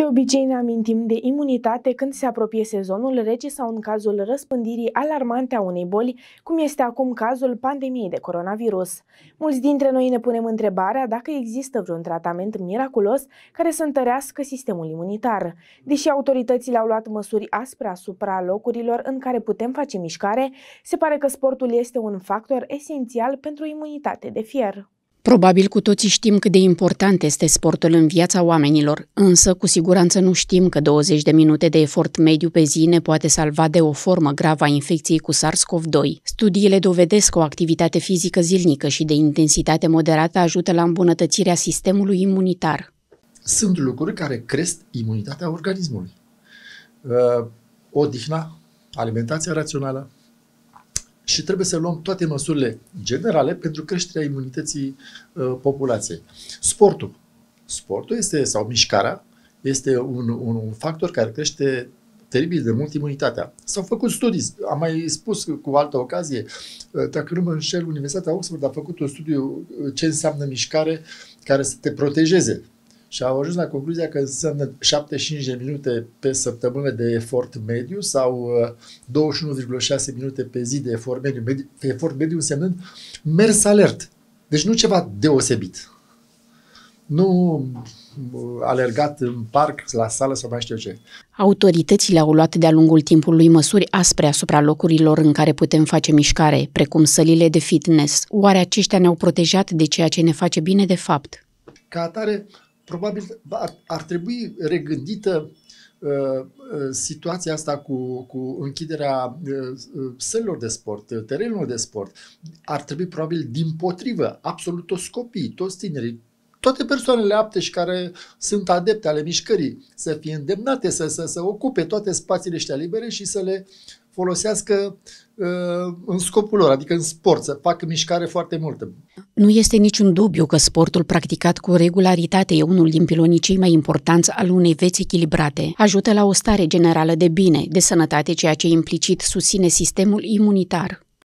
De obicei ne amintim de imunitate când se apropie sezonul rece sau în cazul răspândirii alarmante a unei boli, cum este acum cazul pandemiei de coronavirus. Mulți dintre noi ne punem întrebarea dacă există vreun tratament miraculos care să întărească sistemul imunitar. Deși autoritățile au luat măsuri aspre asupra locurilor în care putem face mișcare, se pare că sportul este un factor esențial pentru imunitate de fier. Probabil cu toții știm cât de important este sportul în viața oamenilor, însă cu siguranță nu știm că 20 de minute de efort mediu pe zi ne poate salva de o formă gravă a infecției cu SARS-CoV-2. Studiile dovedesc că o activitate fizică zilnică și de intensitate moderată ajută la îmbunătățirea sistemului imunitar. Sunt lucruri care cresc imunitatea organismului. Uh, odihna, alimentația rațională, și trebuie să luăm toate măsurile generale pentru creșterea imunității uh, populației. Sportul. Sportul este, sau mișcarea, este un, un, un factor care crește teribil de mult imunitatea. S-au făcut studii, am mai spus cu altă ocazie, uh, dacă nu mă înșel, Universitatea Oxford a făcut un studiu uh, ce înseamnă mișcare care să te protejeze și au ajuns la concluzia că înseamnă 75 de minute pe săptămână de efort mediu sau 21,6 uh, minute pe zi de efort mediu, mediu efort mediu însemnând mers alert. Deci nu ceva deosebit. Nu uh, alergat în parc, la sală sau mai știu ce. Autoritățile au luat de-a lungul timpului măsuri aspre asupra locurilor în care putem face mișcare, precum sălile de fitness. Oare aceștia ne-au protejat de ceea ce ne face bine de fapt? Ca atare, probabil ar, ar trebui regândită uh, uh, situația asta cu, cu închiderea uh, uh sălilor de sport, uh, terenurilor de sport. Ar trebui probabil din potrivă, absolut toți copiii, toți tinerii, toate persoanele apte și care sunt adepte ale mișcării să fie îndemnate să, să, să ocupe toate spațiile ăștia libere și să le folosească uh, în scopul lor, adică în sport, să facă mișcare foarte multă. Nu este niciun dubiu că sportul practicat cu regularitate e unul din pilonii cei mai importanți al unei vieți echilibrate. Ajută la o stare generală de bine, de sănătate, ceea ce implicit susține sistemul imunitar.